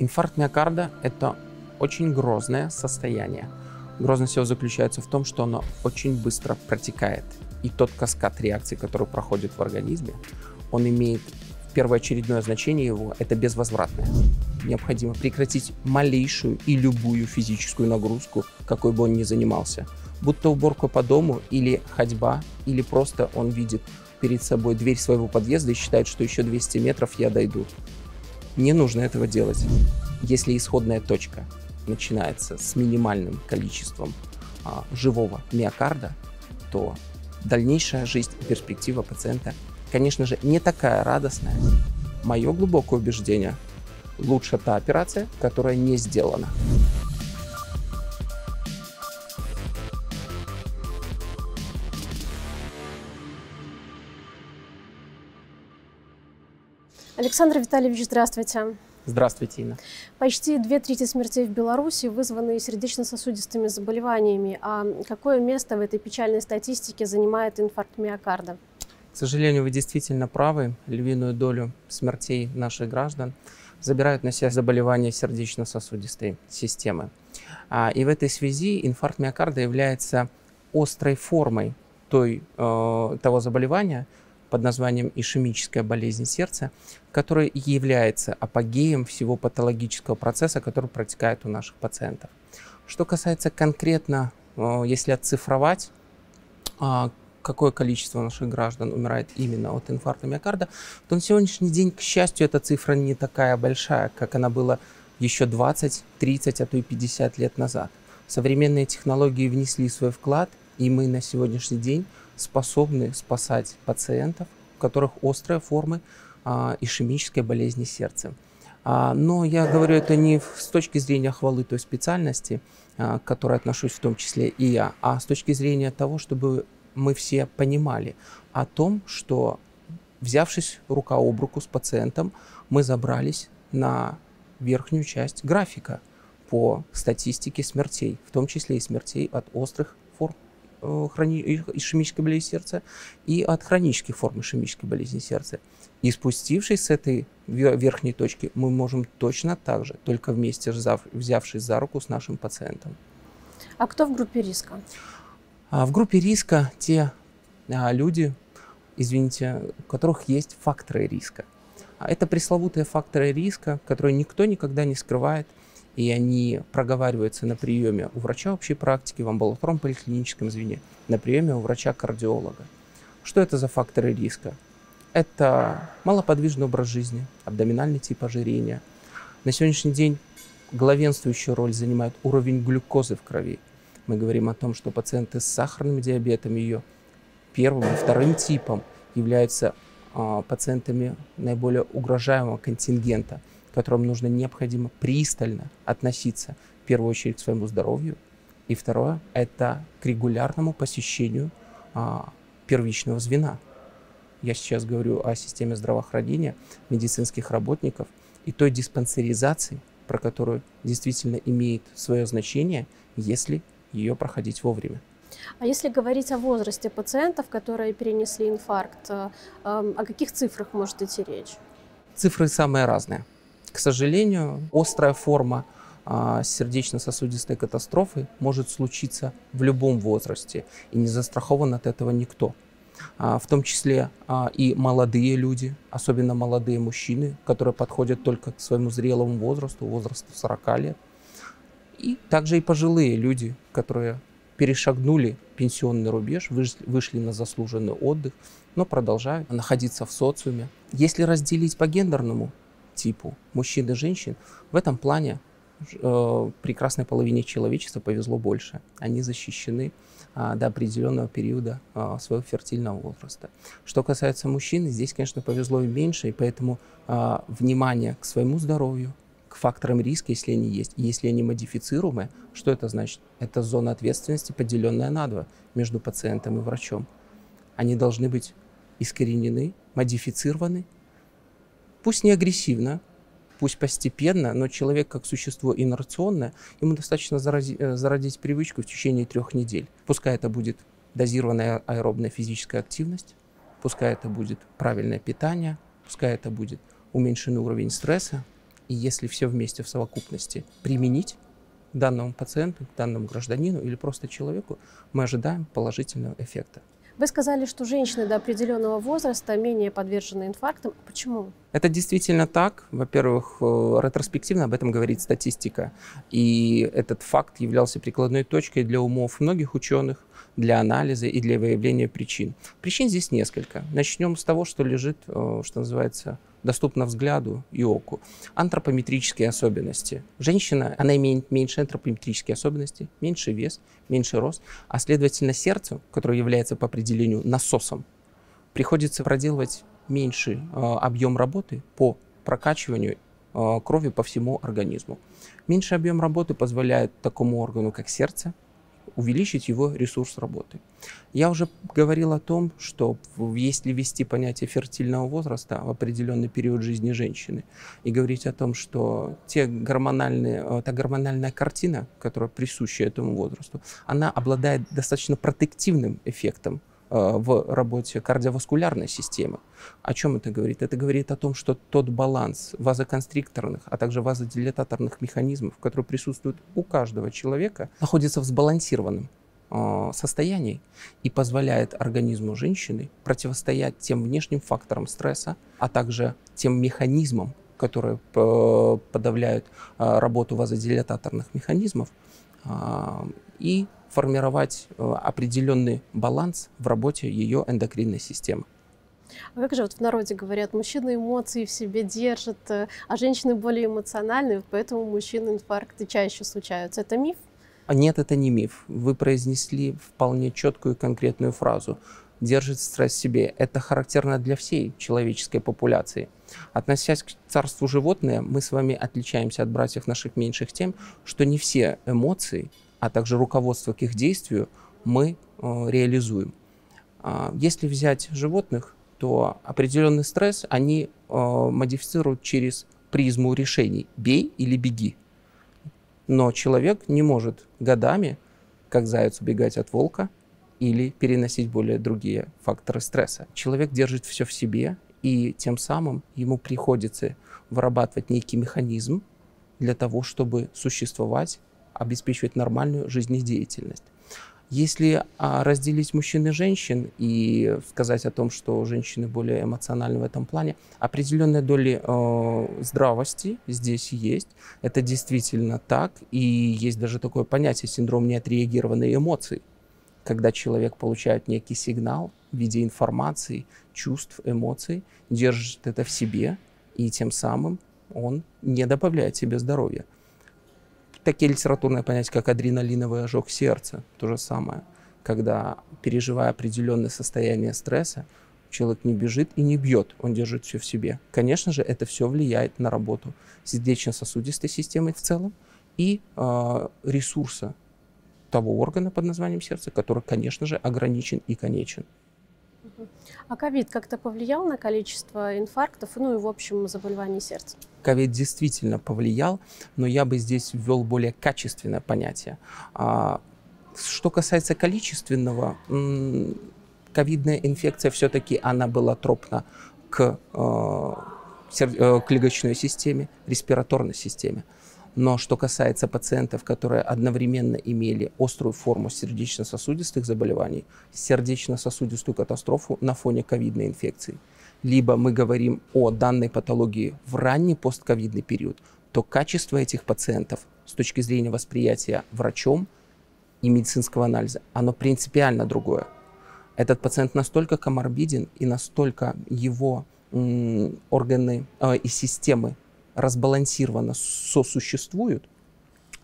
Инфаркт миокарда – это очень грозное состояние. Грозность его заключается в том, что оно очень быстро протекает. И тот каскад реакций, который проходит в организме, он имеет первоочередное значение его – это безвозвратное. Необходимо прекратить малейшую и любую физическую нагрузку, какой бы он ни занимался. Будь то уборка по дому или ходьба, или просто он видит перед собой дверь своего подъезда и считает, что еще 200 метров я дойду. Не нужно этого делать. Если исходная точка начинается с минимальным количеством а, живого миокарда, то дальнейшая жизнь перспектива пациента, конечно же, не такая радостная. Мое глубокое убеждение – лучше та операция, которая не сделана. Александр Витальевич, здравствуйте. Здравствуйте, Инна. Почти две трети смертей в Беларуси вызваны сердечно-сосудистыми заболеваниями. А какое место в этой печальной статистике занимает инфаркт миокарда? К сожалению, вы действительно правы. Львиную долю смертей наших граждан забирают на себя заболевания сердечно-сосудистой системы. А, и в этой связи инфаркт миокарда является острой формой той, э, того заболевания, под названием ишемическая болезнь сердца, которая является апогеем всего патологического процесса, который протекает у наших пациентов. Что касается конкретно, э, если оцифровать, а, какое количество наших граждан умирает именно от инфаркта миокарда, то на сегодняшний день, к счастью, эта цифра не такая большая, как она была еще 20, 30, а то и 50 лет назад. Современные технологии внесли свой вклад, и мы на сегодняшний день способны спасать пациентов, у которых острые формы а, ишемической болезни сердца. А, но я говорю это не с точки зрения хвалы той специальности, а, к которой отношусь в том числе и я, а с точки зрения того, чтобы мы все понимали о том, что взявшись рука об руку с пациентом, мы забрались на верхнюю часть графика по статистике смертей, в том числе и смертей от острых Э, хрони... ишемической болезни сердца и от хронических форм ишемической болезни сердца. И спустившись с этой верхней точки, мы можем точно так же, только вместе взявшись за руку с нашим пациентом. А кто в группе риска? А в группе риска те а, люди, извините, у которых есть факторы риска. А это пресловутые факторы риска, которые никто никогда не скрывает, и они проговариваются на приеме у врача общей практики, в амбулаторном поликлиническом звене, на приеме у врача-кардиолога. Что это за факторы риска? Это малоподвижный образ жизни, абдоминальный тип ожирения. На сегодняшний день главенствующую роль занимает уровень глюкозы в крови. Мы говорим о том, что пациенты с сахарным диабетом ее первым и вторым типом являются а, пациентами наиболее угрожаемого контингента – которым нужно необходимо пристально относиться в первую очередь к своему здоровью, и второе – это к регулярному посещению а, первичного звена. Я сейчас говорю о системе здравоохранения, медицинских работников и той диспансеризации, про которую действительно имеет свое значение, если ее проходить вовремя. А если говорить о возрасте пациентов, которые перенесли инфаркт, э, о каких цифрах может идти речь? Цифры самые разные. К сожалению, острая форма а, сердечно-сосудистой катастрофы может случиться в любом возрасте, и не застрахован от этого никто. А, в том числе а, и молодые люди, особенно молодые мужчины, которые подходят только к своему зрелому возрасту, возрасту 40 лет. И также и пожилые люди, которые перешагнули пенсионный рубеж, вышли на заслуженный отдых, но продолжают находиться в социуме. Если разделить по гендерному типу мужчин и женщин, в этом плане э, прекрасной половине человечества повезло больше. Они защищены а, до определенного периода а, своего фертильного возраста. Что касается мужчин, здесь, конечно, повезло им меньше, и поэтому а, внимание к своему здоровью, к факторам риска, если они есть, и если они модифицируемые, что это значит? Это зона ответственности, поделенная на два между пациентом и врачом. Они должны быть искоренены, модифицированы Пусть не агрессивно, пусть постепенно, но человек как существо инерционное, ему достаточно зарази, э, зародить привычку в течение трех недель. Пускай это будет дозированная аэробная физическая активность, пускай это будет правильное питание, пускай это будет уменьшенный уровень стресса, И если все вместе в совокупности применить данному пациенту, данному гражданину или просто человеку, мы ожидаем положительного эффекта. Вы сказали, что женщины до определенного возраста менее подвержены инфарктам. Почему? Это действительно так. Во-первых, э, ретроспективно об этом говорит статистика. И этот факт являлся прикладной точкой для умов многих ученых, для анализа и для выявления причин. Причин здесь несколько. Начнем с того, что лежит, э, что называется, доступно взгляду и оку. Антропометрические особенности. Женщина, она имеет меньше антропометрические особенности, меньше вес, меньше рост, а следовательно сердцу, которое является по определению насосом, приходится проделывать меньший э, объем работы по прокачиванию э, крови по всему организму. Меньший объем работы позволяет такому органу, как сердце, увеличить его ресурс работы. Я уже говорил о том, что если ввести понятие фертильного возраста в определенный период жизни женщины и говорить о том, что те гормональные, э, та гормональная картина, которая присуща этому возрасту, она обладает достаточно протективным эффектом в работе кардиоваскулярной системы. О чем это говорит? Это говорит о том, что тот баланс вазоконстрикторных, а также вазодилататорных механизмов, которые присутствуют у каждого человека, находится в сбалансированном э, состоянии и позволяет организму женщины противостоять тем внешним факторам стресса, а также тем механизмам, которые э, подавляют работу вазодилататорных механизмов, и формировать э, определенный баланс в работе ее эндокринной системы. А как же вот в народе говорят, мужчины эмоции в себе держат, э, а женщины более эмоциональные, поэтому у мужчин инфаркты чаще случаются. Это миф? А нет, это не миф. Вы произнесли вполне четкую и конкретную фразу. Держит стресс в себе. Это характерно для всей человеческой популяции. Относясь к царству животные, мы с вами отличаемся от братьев наших меньших тем, что не все эмоции а также руководство к их действию мы э, реализуем. А, если взять животных, то определенный стресс они э, модифицируют через призму решений «бей или беги». Но человек не может годами, как заяц, убегать от волка или переносить более другие факторы стресса. Человек держит все в себе, и тем самым ему приходится вырабатывать некий механизм для того, чтобы существовать обеспечивать нормальную жизнедеятельность. Если а, разделить мужчин и женщин и сказать о том, что женщины более эмоциональны в этом плане, определенная доля э, здравости здесь есть. Это действительно так. И есть даже такое понятие синдром неотреагированной эмоции, когда человек получает некий сигнал в виде информации, чувств, эмоций, держит это в себе, и тем самым он не добавляет себе здоровья такие литературные понятия, как адреналиновый ожог сердца, то же самое. Когда, переживая определенное состояние стресса, человек не бежит и не бьет, он держит все в себе. Конечно же, это все влияет на работу сердечно-сосудистой системы в целом и э, ресурса того органа под названием сердце, который, конечно же, ограничен и конечен. А ковид как-то повлиял на количество инфарктов, ну и в общем заболеваний сердца? Ковид действительно повлиял, но я бы здесь ввел более качественное понятие. А, что касается количественного, ковидная инфекция все-таки она была тропна к, э, э, к легочной системе, респираторной системе. Но что касается пациентов, которые одновременно имели острую форму сердечно-сосудистых заболеваний, сердечно-сосудистую катастрофу на фоне ковидной инфекции, либо мы говорим о данной патологии в ранний постковидный период, то качество этих пациентов с точки зрения восприятия врачом и медицинского анализа, оно принципиально другое. Этот пациент настолько коморбиден и настолько его органы э, и системы разбалансированно сосуществуют,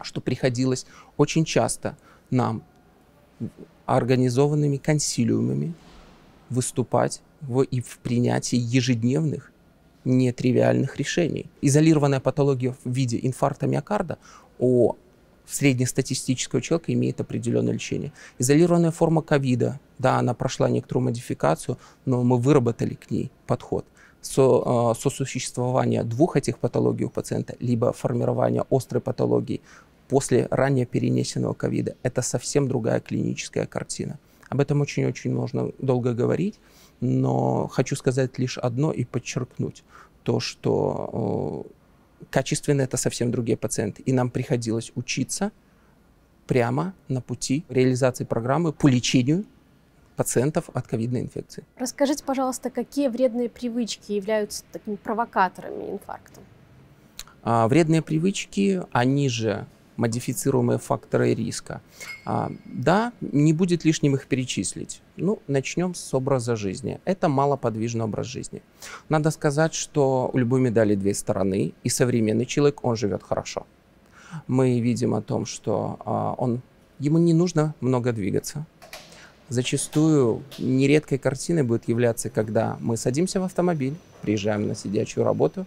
что приходилось очень часто нам организованными консилиумами выступать в, и в принятии ежедневных нетривиальных решений. Изолированная патология в виде инфаркта миокарда у среднестатистического человека имеет определенное лечение. Изолированная форма ковида, да, она прошла некоторую модификацию, но мы выработали к ней подход со, а, сосуществования двух этих патологий у пациента, либо формирования острой патологии после ранее перенесенного ковида, это совсем другая клиническая картина. Об этом очень-очень можно долго говорить, но хочу сказать лишь одно и подчеркнуть то, что качественно это совсем другие пациенты. И нам приходилось учиться прямо на пути реализации программы по лечению пациентов от ковидной инфекции. Расскажите, пожалуйста, какие вредные привычки являются такими провокаторами инфаркта? А, вредные привычки, они же модифицируемые факторы риска. А, да, не будет лишним их перечислить. Ну, начнем с образа жизни. Это малоподвижный образ жизни. Надо сказать, что у любой медали две стороны, и современный человек, он живет хорошо. Мы видим о том, что а, он, ему не нужно много двигаться. Зачастую нередкой картиной будет являться, когда мы садимся в автомобиль, приезжаем на сидячую работу,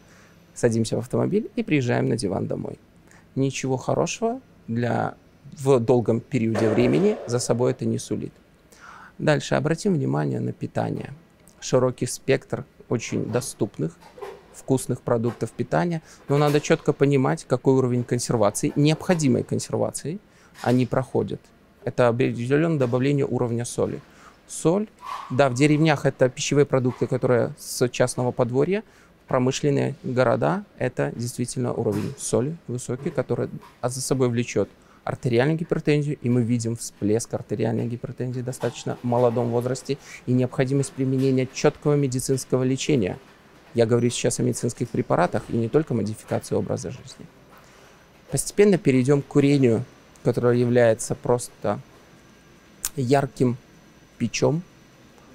садимся в автомобиль и приезжаем на диван домой ничего хорошего для в долгом периоде времени за собой это не сулит. Дальше обратим внимание на питание. Широкий спектр очень доступных, вкусных продуктов питания, но надо четко понимать, какой уровень консервации, необходимой консервации они проходят. Это определенное добавление уровня соли. Соль, да, в деревнях это пищевые продукты, которые с частного подворья, промышленные города – это действительно уровень соли высокий, который за собой влечет артериальную гипертензию, и мы видим всплеск артериальной гипертензии в достаточно молодом возрасте и необходимость применения четкого медицинского лечения. Я говорю сейчас о медицинских препаратах и не только модификации образа жизни. Постепенно перейдем к курению, которое является просто ярким печом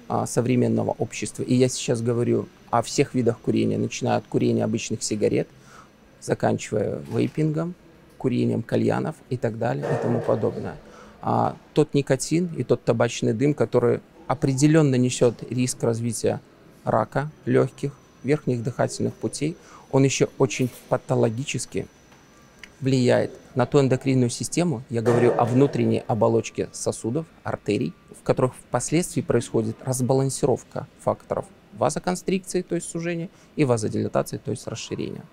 а, современного общества. И я сейчас говорю о всех видах курения, начиная от курения обычных сигарет, заканчивая вейпингом, курением кальянов и так далее и тому подобное. А тот никотин и тот табачный дым, который определенно несет риск развития рака легких, верхних дыхательных путей, он еще очень патологически влияет на ту эндокринную систему, я говорю о внутренней оболочке сосудов, артерий, в которых впоследствии происходит разбалансировка факторов вазоконстрикции, то есть сужения, и вазодилатации, то есть расширения.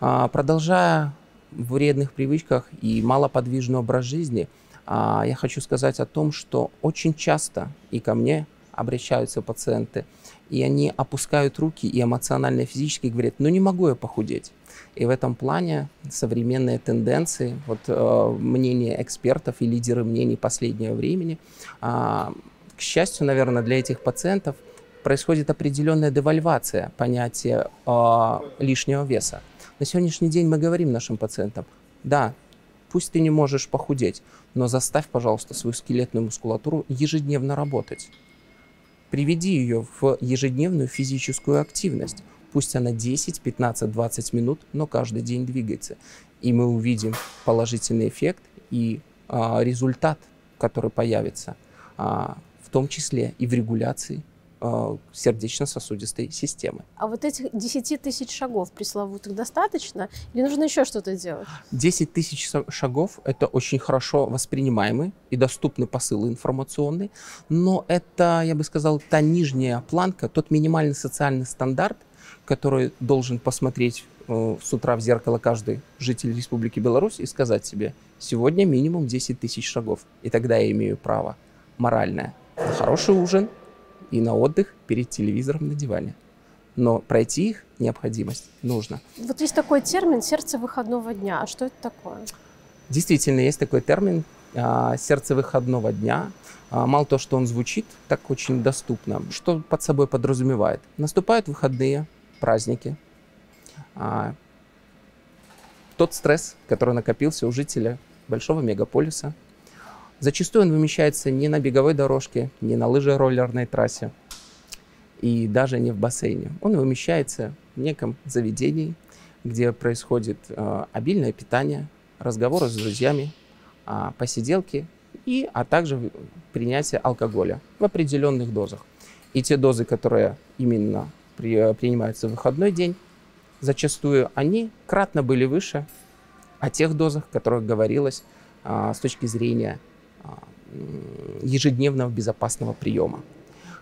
А, продолжая в вредных привычках и малоподвижный образ жизни, а, я хочу сказать о том, что очень часто и ко мне обращаются пациенты, и они опускают руки и эмоционально, и физически говорят, ну не могу я похудеть. И в этом плане современные тенденции, вот э, мнения экспертов и лидеры мнений последнего времени, э, к счастью, наверное, для этих пациентов происходит определенная девальвация понятия э, лишнего веса. На сегодняшний день мы говорим нашим пациентам, да, пусть ты не можешь похудеть, но заставь, пожалуйста, свою скелетную мускулатуру ежедневно работать. Приведи ее в ежедневную физическую активность. Пусть она 10, 15, 20 минут, но каждый день двигается. И мы увидим положительный эффект и а, результат, который появится, а, в том числе и в регуляции Э, сердечно-сосудистой системы. А вот этих 10 тысяч шагов пресловутых достаточно или нужно еще что-то делать? 10 тысяч шагов – это очень хорошо воспринимаемый и доступный посыл информационный, но это, я бы сказал, та нижняя планка, тот минимальный социальный стандарт, который должен посмотреть э, с утра в зеркало каждый житель Республики Беларусь и сказать себе, сегодня минимум 10 тысяч шагов, и тогда я имею право моральное на хороший ужин, и на отдых перед телевизором на диване. Но пройти их необходимость нужно. Вот есть такой термин «сердце выходного дня». А что это такое? Действительно, есть такой термин а, «сердце выходного дня». А, мало того, что он звучит так очень доступно, что под собой подразумевает. Наступают выходные, праздники. А, тот стресс, который накопился у жителя большого мегаполиса – Зачастую он вымещается не на беговой дорожке, не на лыжероллерной трассе и даже не в бассейне. Он вымещается в неком заведении, где происходит э, обильное питание, разговоры с друзьями, э, посиделки, и, а также принятие алкоголя в определенных дозах. И те дозы, которые именно при, принимаются в выходной день, зачастую они кратно были выше о тех дозах, о которых говорилось а, с точки зрения а, ежедневного безопасного приема.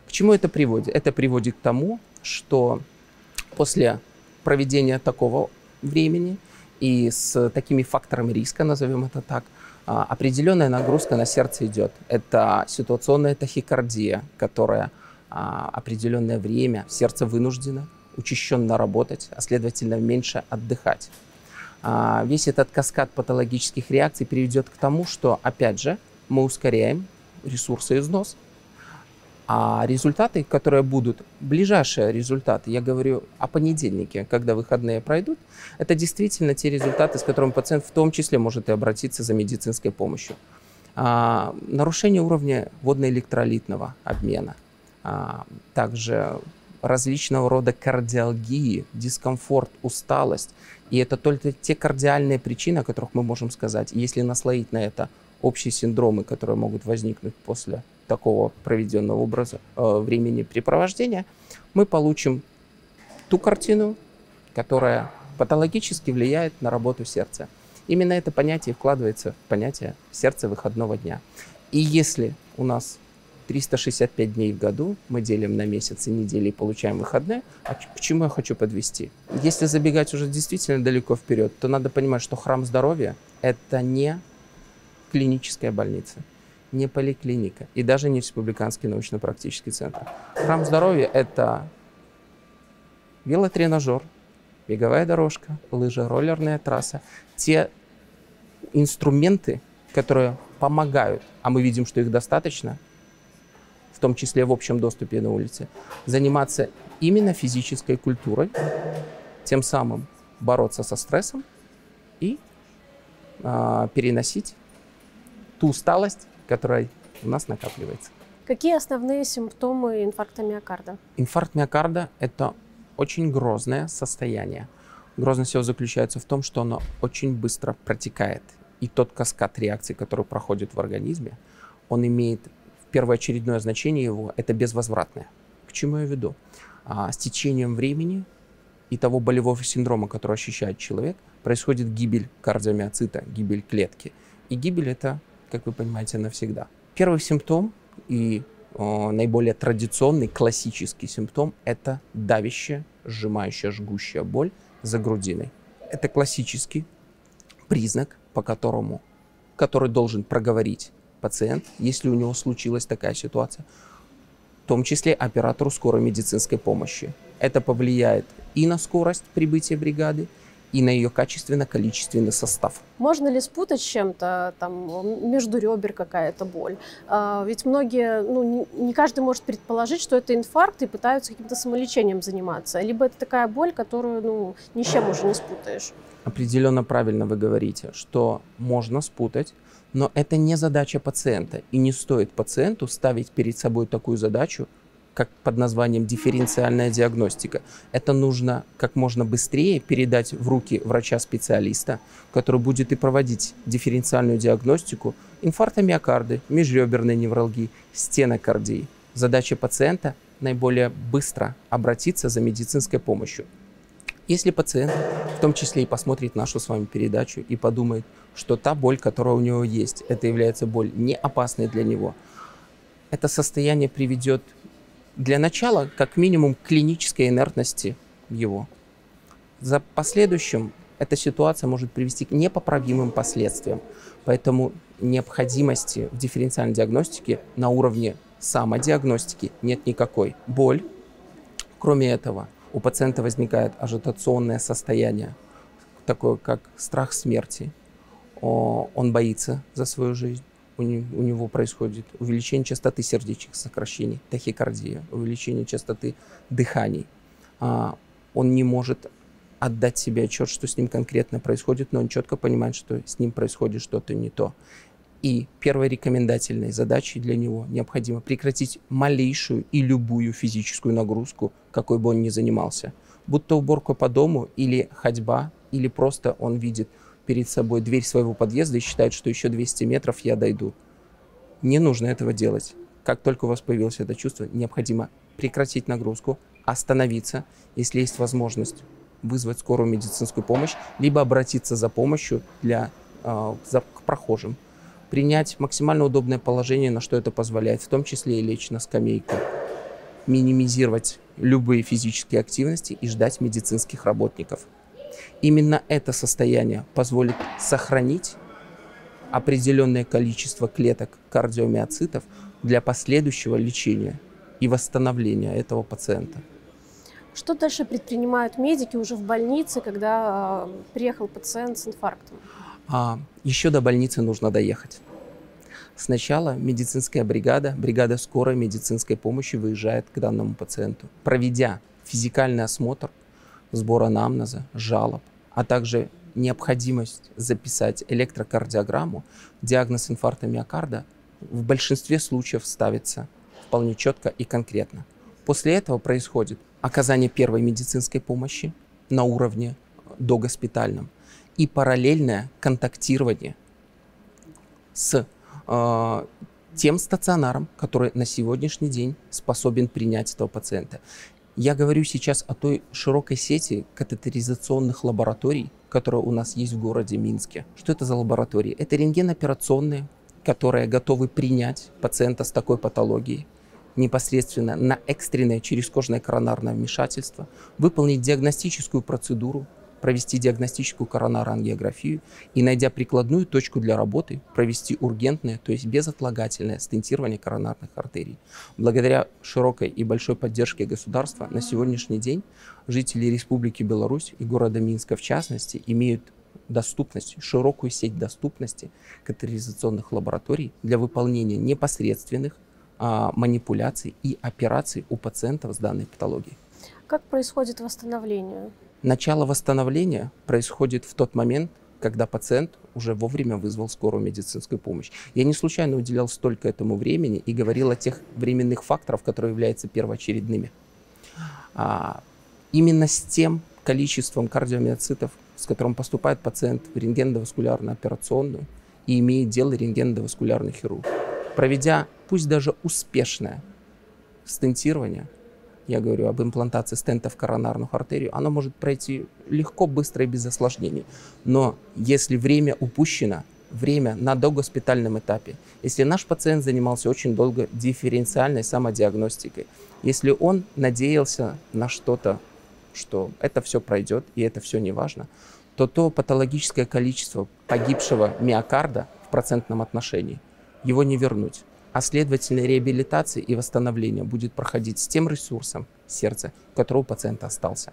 К чему это приводит? Это приводит к тому, что после проведения такого времени и с такими факторами риска, назовем это так, а, определенная нагрузка на сердце идет. Это ситуационная тахикардия, которая а, определенное время сердце вынуждено учащенно работать, а следовательно меньше отдыхать. А, весь этот каскад патологических реакций приведет к тому, что, опять же, мы ускоряем ресурсоизнос, а результаты, которые будут, ближайшие результаты, я говорю о понедельнике, когда выходные пройдут, это действительно те результаты, с которыми пациент в том числе может и обратиться за медицинской помощью. А, нарушение уровня водно-электролитного обмена, также различного рода кардиалгии, дискомфорт, усталость. И это только те кардиальные причины, о которых мы можем сказать. Если наслоить на это общие синдромы, которые могут возникнуть после такого проведенного образа э, времени препровождения, мы получим ту картину, которая патологически влияет на работу сердца. Именно это понятие вкладывается в понятие сердца выходного дня. И если у нас 365 дней в году мы делим на месяцы, недели и получаем выходные. А к чему я хочу подвести? Если забегать уже действительно далеко вперед, то надо понимать, что храм здоровья – это не клиническая больница, не поликлиника и даже не республиканский научно-практический центр. Храм здоровья – это велотренажер, беговая дорожка, лыжа, роллерная трасса. Те инструменты, которые помогают, а мы видим, что их достаточно – в том числе в общем доступе на улице, заниматься именно физической культурой, тем самым бороться со стрессом и э, переносить ту усталость, которая у нас накапливается. Какие основные симптомы инфаркта миокарда? Инфаркт миокарда – это очень грозное состояние. Грозность его заключается в том, что оно очень быстро протекает. И тот каскад реакций, который проходит в организме, он имеет первоочередное значение его – это безвозвратное. К чему я веду? А, с течением времени и того болевого синдрома, который ощущает человек, происходит гибель кардиомиоцита, гибель клетки. И гибель это, как вы понимаете, навсегда. Первый симптом и о, наиболее традиционный, классический симптом – это давящая, сжимающая, жгущая боль за грудиной. Это классический признак, по которому, который должен проговорить пациент, если у него случилась такая ситуация, в том числе оператору скорой медицинской помощи. Это повлияет и на скорость прибытия бригады, и на ее качественно-количественный состав. Можно ли спутать с чем-то, там, между ребер какая-то боль? А, ведь многие, ну, не, не каждый может предположить, что это инфаркт, и пытаются каким-то самолечением заниматься. Либо это такая боль, которую, ну, ни с чем уже не спутаешь. Определенно правильно вы говорите, что можно спутать, но это не задача пациента. И не стоит пациенту ставить перед собой такую задачу, как под названием дифференциальная диагностика. Это нужно как можно быстрее передать в руки врача-специалиста, который будет и проводить дифференциальную диагностику инфаркта миокарда, межреберной невралгии, стенокардии. Задача пациента наиболее быстро обратиться за медицинской помощью. Если пациент в том числе и посмотрит нашу с вами передачу и подумает, что та боль, которая у него есть, это является боль не опасной для него, это состояние приведет для начала как минимум к клинической инертности его. За последующим эта ситуация может привести к непоправимым последствиям. Поэтому необходимости в дифференциальной диагностике на уровне самодиагностики нет никакой. Боль, кроме этого, у пациента возникает ажитационное состояние, такое как страх смерти. Он боится за свою жизнь. У него происходит увеличение частоты сердечных сокращений, тахикардия, увеличение частоты дыханий. А, он не может отдать себе отчет, что с ним конкретно происходит, но он четко понимает, что с ним происходит что-то не то. И первой рекомендательной задачей для него необходимо прекратить малейшую и любую физическую нагрузку, какой бы он ни занимался. Будь то уборка по дому или ходьба, или просто он видит перед собой дверь своего подъезда и считает, что еще 200 метров я дойду. Не нужно этого делать. Как только у вас появилось это чувство, необходимо прекратить нагрузку, остановиться, если есть возможность вызвать скорую медицинскую помощь, либо обратиться за помощью для, э, за, к прохожим принять максимально удобное положение, на что это позволяет, в том числе и лечь на скамейку, минимизировать любые физические активности и ждать медицинских работников. Именно это состояние позволит сохранить определенное количество клеток кардиомиоцитов для последующего лечения и восстановления этого пациента. Что дальше предпринимают медики уже в больнице, когда э, приехал пациент с инфарктом? А, еще до больницы нужно доехать. Сначала медицинская бригада, бригада скорой медицинской помощи выезжает к данному пациенту, проведя физикальный осмотр, сбор анамнеза, жалоб, а также необходимость записать электрокардиограмму, диагноз инфаркта миокарда в большинстве случаев ставится вполне четко и конкретно. После этого происходит оказание первой медицинской помощи на уровне догоспитальном и параллельное контактирование с э, тем стационаром, который на сегодняшний день способен принять этого пациента. Я говорю сейчас о той широкой сети катетеризационных лабораторий, которая у нас есть в городе Минске. Что это за лаборатории? Это рентгеноперационные, которые готовы принять пациента с такой патологией непосредственно на экстренное черезкожное коронарное вмешательство, выполнить диагностическую процедуру, провести диагностическую коронарангиографию и, найдя прикладную точку для работы, провести ургентное, то есть безотлагательное стентирование коронарных артерий. Благодаря широкой и большой поддержке государства на сегодняшний день жители Республики Беларусь и города Минска в частности имеют доступность, широкую сеть доступности катализационных лабораторий для выполнения непосредственных а, манипуляций и операций у пациентов с данной патологией. Как происходит восстановление? Начало восстановления происходит в тот момент, когда пациент уже вовремя вызвал скорую медицинскую помощь. Я не случайно уделял столько этому времени и говорил о тех временных факторах, которые являются первоочередными. А, именно с тем количеством кардиомиоцитов, с которым поступает пациент в рентгеноваскулярную операционную и имеет дело рентгеноваскулярный хирург. Проведя, пусть даже успешное стентирование, я говорю об имплантации стента в коронарную артерию, оно может пройти легко, быстро и без осложнений. Но если время упущено, время на догоспитальном этапе, если наш пациент занимался очень долго дифференциальной самодиагностикой, если он надеялся на что-то, что это все пройдет и это все не важно, то то патологическое количество погибшего миокарда в процентном отношении, его не вернуть а следовательно реабилитация и восстановление будет проходить с тем ресурсом сердца, который у пациента остался.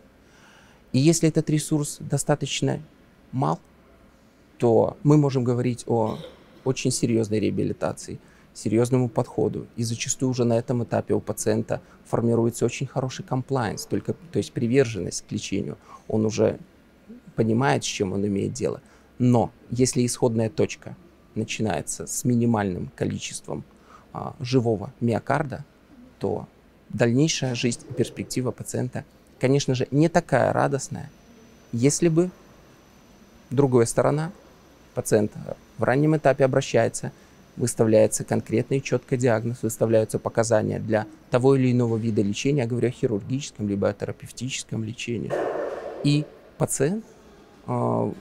И если этот ресурс достаточно мал, то мы можем говорить о очень серьезной реабилитации, серьезному подходу. И зачастую уже на этом этапе у пациента формируется очень хороший комплайнс, только, то есть приверженность к лечению. Он уже понимает, с чем он имеет дело. Но если исходная точка начинается с минимальным количеством а, живого миокарда, то дальнейшая жизнь и перспектива пациента, конечно же, не такая радостная, если бы другая сторона, пациент в раннем этапе обращается, выставляется конкретный и четкий диагноз, выставляются показания для того или иного вида лечения, я говорю о хирургическом либо о терапевтическом лечении. И пациент а,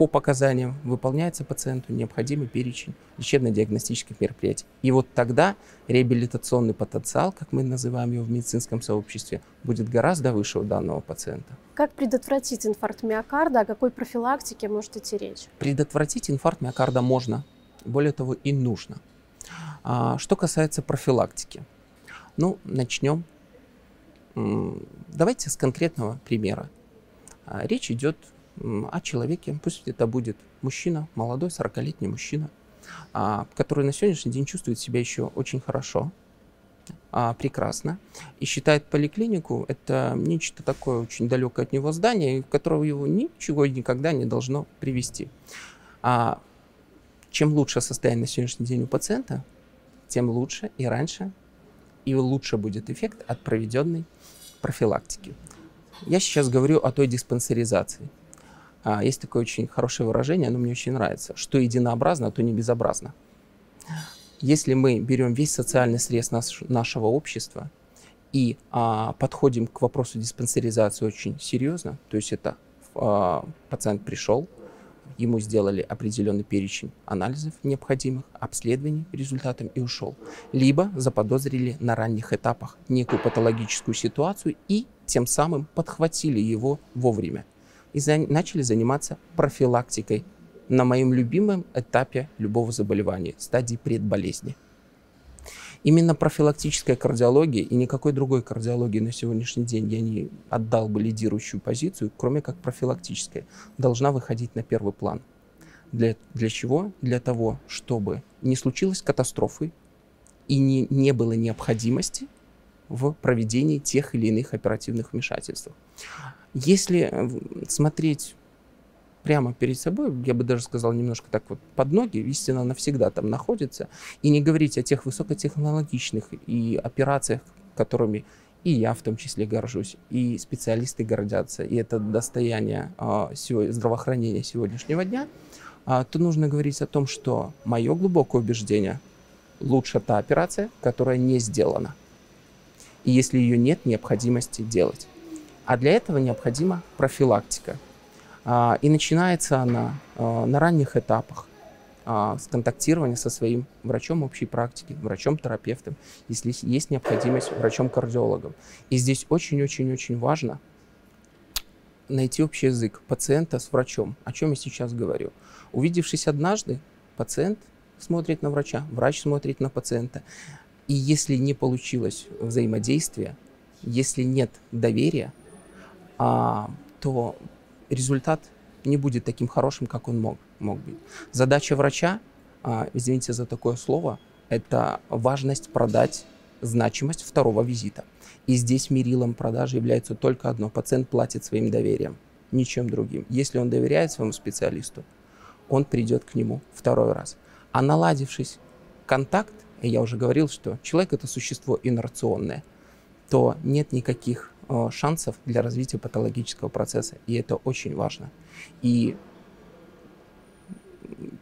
по показаниям выполняется пациенту необходимый перечень лечебно-диагностических мероприятий. И вот тогда реабилитационный потенциал, как мы называем его в медицинском сообществе, будет гораздо выше у данного пациента. Как предотвратить инфаркт миокарда? О какой профилактике может идти речь? Предотвратить инфаркт миокарда можно, более того и нужно. А, что касается профилактики, ну, начнем. Давайте с конкретного примера. А, речь идет о человеке, пусть это будет мужчина, молодой, 40-летний мужчина, а, который на сегодняшний день чувствует себя еще очень хорошо, а, прекрасно, и считает поликлинику это нечто такое очень далекое от него здание, в которого его ничего никогда не должно привести. А чем лучше состояние на сегодняшний день у пациента, тем лучше и раньше, и лучше будет эффект от проведенной профилактики. Я сейчас говорю о той диспансеризации – а, есть такое очень хорошее выражение, оно мне очень нравится. Что единообразно, то не безобразно. Если мы берем весь социальный срез наш, нашего общества и а, подходим к вопросу диспансеризации очень серьезно, то есть это а, пациент пришел, ему сделали определенный перечень анализов необходимых, обследований результатом и ушел. Либо заподозрили на ранних этапах некую патологическую ситуацию и тем самым подхватили его вовремя и за, начали заниматься профилактикой на моем любимом этапе любого заболевания, стадии предболезни. Именно профилактическая кардиология и никакой другой кардиологии на сегодняшний день я не отдал бы лидирующую позицию, кроме как профилактическая, должна выходить на первый план. Для, для чего? Для того, чтобы не случилось катастрофы и не, не было необходимости в проведении тех или иных оперативных вмешательств. Если э, смотреть прямо перед собой, я бы даже сказал немножко так вот под ноги, истина навсегда там находится, и не говорить о тех высокотехнологичных и операциях, которыми и я в том числе горжусь, и специалисты гордятся, и это достояние а, здравоохранения сегодняшнего дня, а, то нужно говорить о том, что мое глубокое убеждение лучше та операция, которая не сделана. И если ее нет необходимости делать. А для этого необходима профилактика – а, и начинается она а, на ранних этапах а, с контактирования со своим врачом общей практики, врачом-терапевтом, если есть необходимость врачом-кардиологом. И здесь очень-очень-очень важно найти общий язык пациента с врачом. О чем я сейчас говорю? Увидевшись однажды, пациент смотрит на врача, врач смотрит на пациента. И если не получилось взаимодействие, если нет доверия, то результат не будет таким хорошим, как он мог, мог быть. Задача врача, а, извините за такое слово, это важность продать значимость второго визита. И здесь мерилом продажи является только одно. Пациент платит своим доверием, ничем другим. Если он доверяет своему специалисту, он придет к нему второй раз. А наладившись контакт, и я уже говорил, что человек это существо инерционное, то нет никаких Э, шансов для развития патологического процесса, и это очень важно. И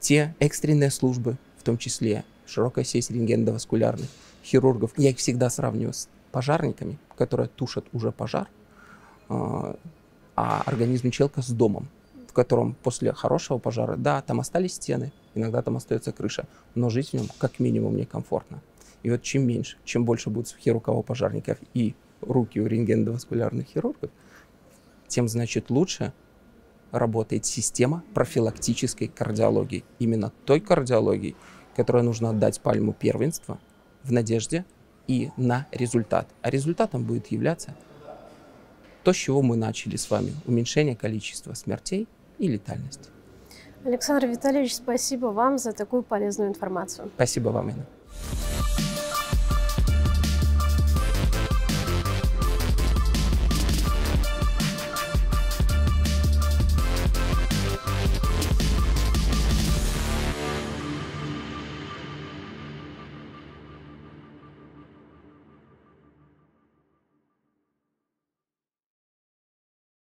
те экстренные службы, в том числе широкая сеть рентгеноваскулярных хирургов, я их всегда сравниваю с пожарниками, которые тушат уже пожар, э, а организм человека с домом, в котором после хорошего пожара, да, там остались стены, иногда там остается крыша, но жить в нем как минимум некомфортно. И вот чем меньше, чем больше будет сухих рукавов пожарников и руки у рентгеноваскулярных хирургов, тем, значит, лучше работает система профилактической кардиологии. Именно той кардиологии, которой нужно отдать пальму первенства в надежде и на результат. А результатом будет являться то, с чего мы начали с вами. Уменьшение количества смертей и летальности. Александр Витальевич, спасибо вам за такую полезную информацию. Спасибо вам, Инна.